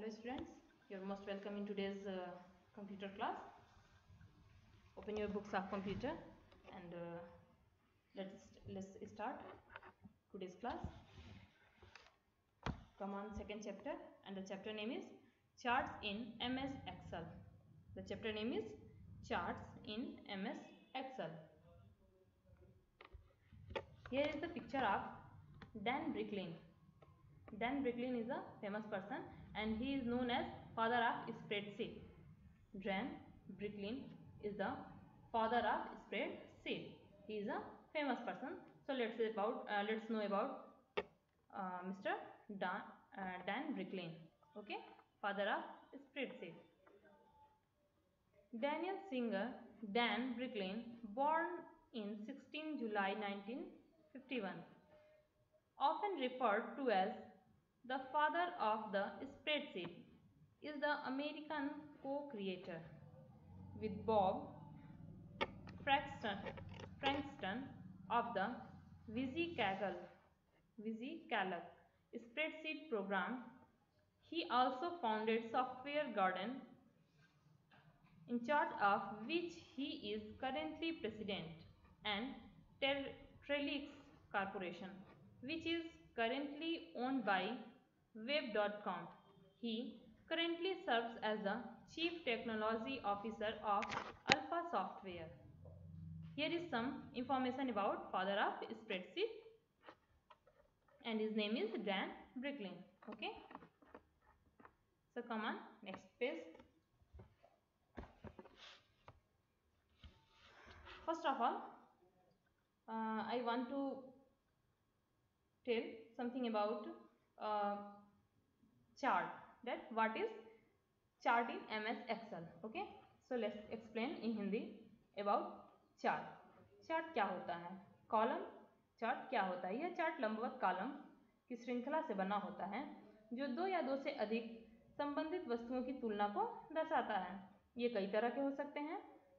Hello students, you're most welcome in today's uh, computer class. Open your books of computer and uh, let's let's start today's class. Come on, second chapter and the chapter name is Charts in MS Excel. The chapter name is Charts in MS Excel. Here is the picture of Dan Bricklin. Dan Bricklin is a famous person and he is known as father of spreadsheet. Dan Bricklin is the father of spreadsheet. He is a famous person. So let's say about uh, let's know about uh, Mr. Dan, uh, Dan Bricklin. Okay, father of spreadsheet. Daniel Singer Dan Bricklin, born in 16 July 1951, often referred to as the father of the spreadsheet, is the American co-creator with Bob Frankston, Frankston of the VisiCalc, spreadsheet program. He also founded Software Garden in charge of which he is currently president and Trellix Corporation, which is currently owned by Web.com. He currently serves as the Chief Technology Officer of Alpha Software. Here is some information about father of spreadsheet and his name is Dan Bricklin. Okay. So come on next page. First of all, uh, I want to tell something about uh, chart that what is chart in ms excel okay? So let's explain in hindi about chart. Chart क्या होता है? Column chart क्या होता है? यह chart लंबवत column की श्रृंखला से बना होता है जो दो या दो से अधिक संबंधित वस्तुओं की तुलना को दर्शाता है। ये कई तरह के हो सकते हैं।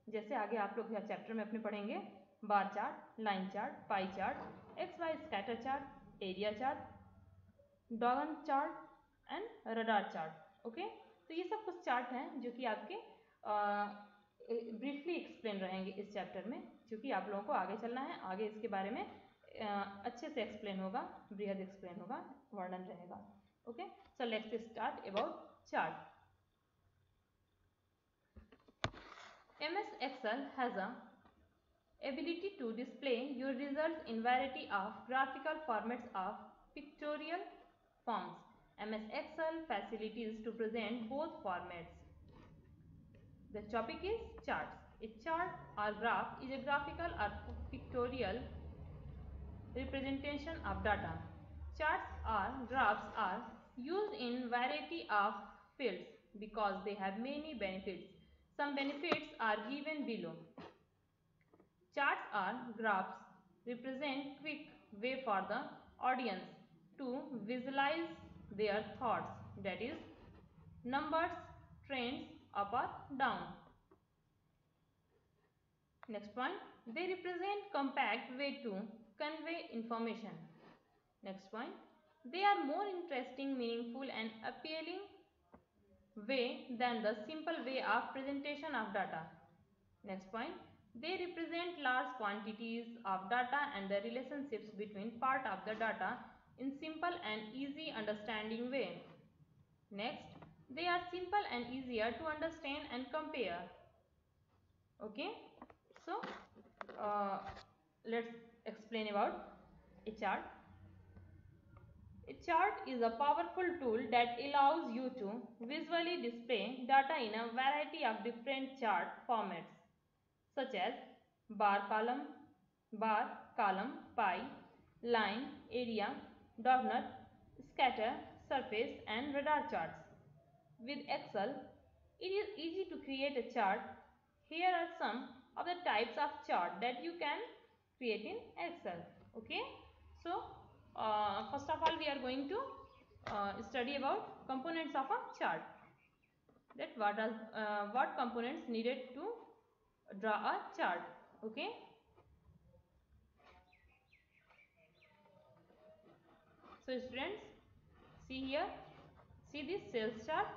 जैसे आगे आप लोग यह चैप्टर में अपने पढ़ेंगे bar chart line chart pie chart X Y scatter chart area chart डॉगन chart and radar chart okay तो ये सब कुछ चार्ट हैं जो कि आपके ब्रीफली एक्सप्लेन रहेंगे इस चैप्टर में क्योंकि आप लोगों को आगे चलना है। आगे इसके बारे में आ, अच्छे से एक्सप्लेन होगा बृहद एक्सप्लेन होगा वर्णन रहेगा okay so let's start about chart MS Excel has a ability to display your results in variety of graphical formats of pictorial forms. MS Excel facilities to present both formats. The topic is charts. A chart or graph is a graphical or pictorial representation of data. Charts or graphs are used in variety of fields because they have many benefits. Some benefits are given below. Charts or graphs represent quick way for the audience to visualize their thoughts that is numbers, trends up or down. Next point, they represent compact way to convey information. Next point, they are more interesting, meaningful and appealing way than the simple way of presentation of data. Next point, they represent large quantities of data and the relationships between part of the data in simple and easy understanding way. Next, they are simple and easier to understand and compare. Okay, so uh, let's explain about a chart. A chart is a powerful tool that allows you to visually display data in a variety of different chart formats such as bar column, bar, column, pie, line, area, donut, scatter, surface and radar charts. With Excel, it is easy to create a chart. Here are some of the types of chart that you can create in Excel. Okay. So, uh, first of all we are going to uh, study about components of a chart that what are uh, what components needed to draw a chart okay? So students see here see this sales chart?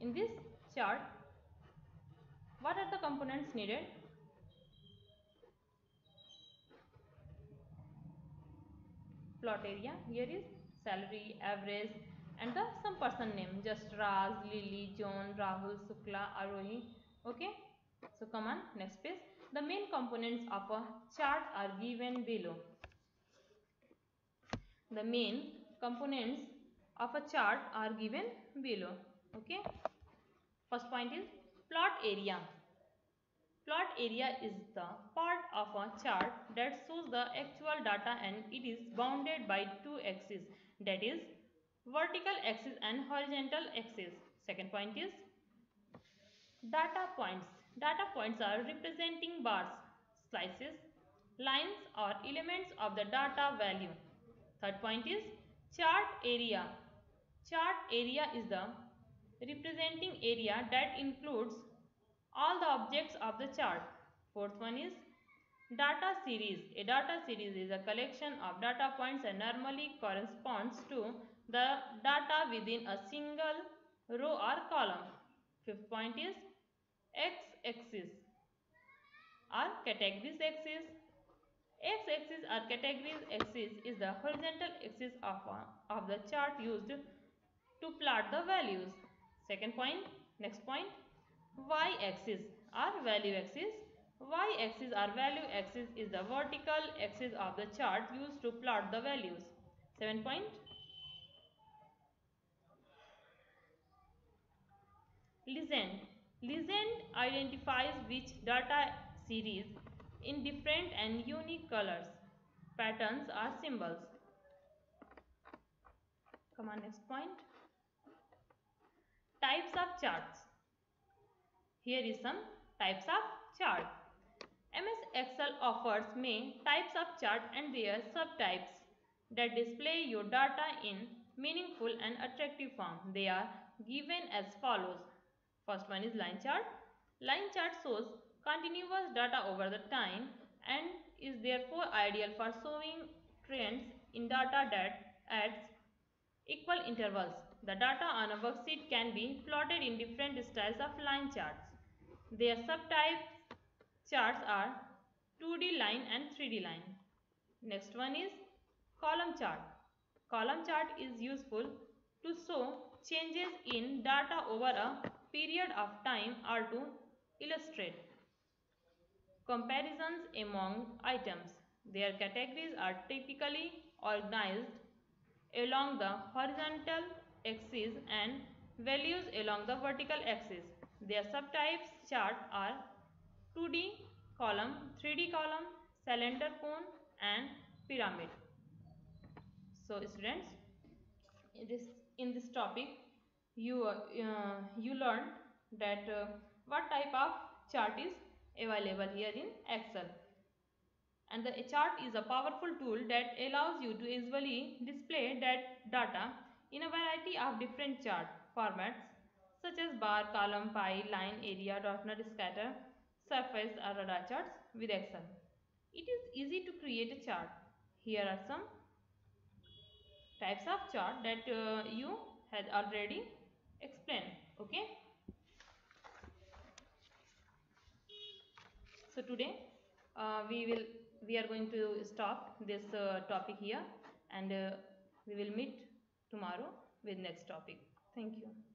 In this chart what are the components needed? Plot area here is salary average and the some person name just Raj, Lily, John, Rahul, Sukla, Arohi okay? So come on next page. The main components of a chart are given below. The main components of a chart are given below okay? First point is plot area. Plot area is the part of a chart that shows the actual data and it is bounded by two axes. That is vertical axis and horizontal axis second point is data points data points are representing bars slices lines or elements of the data value Third point is chart area. Chart area is the representing area that includes all the objects of the chart. Fourth one is data series. A data series is a collection of data points and normally corresponds to the data within a single row or column. Fifth point is x-axis or categories axis X-axis or categories axis is the horizontal axis of, of the chart used to plot the values. Second point, next point, Y-axis or value axis. Y-axis or value axis is the vertical axis of the chart used to plot the values. Seven point. Legend. Legend identifies which data series in different and unique colors, patterns or symbols. Come on next point. Types of charts. Here is some types of chart. MS Excel offers many types of chart and their subtypes that display your data in meaningful and attractive form. They are given as follows. First one is line chart. Line chart shows continuous data over the time and is therefore ideal for showing trends in data that at equal intervals. The data on a worksheet can be plotted in different styles of line charts. Their subtypes charts are 2D line and 3D line. Next one is column chart. Column chart is useful to show changes in data over a period of time or to illustrate Comparisons among items. Their categories are typically organized along the horizontal axis and values along the vertical axis. Their subtypes chart are 2D column, 3D column, cylinder cone and pyramid. So students, in this, in this topic you, uh, you learned that uh, what type of chart is available here in Excel. And the chart is a powerful tool that allows you to easily display that data in a variety of different chart formats such as bar, column, pie, line, area, donut, scatter, surface or radar charts with Excel. It is easy to create a chart. Here are some types of chart that uh, you had already explained. Okay. so today uh, we will we are going to stop this uh, topic here and uh, we will meet tomorrow with next topic thank you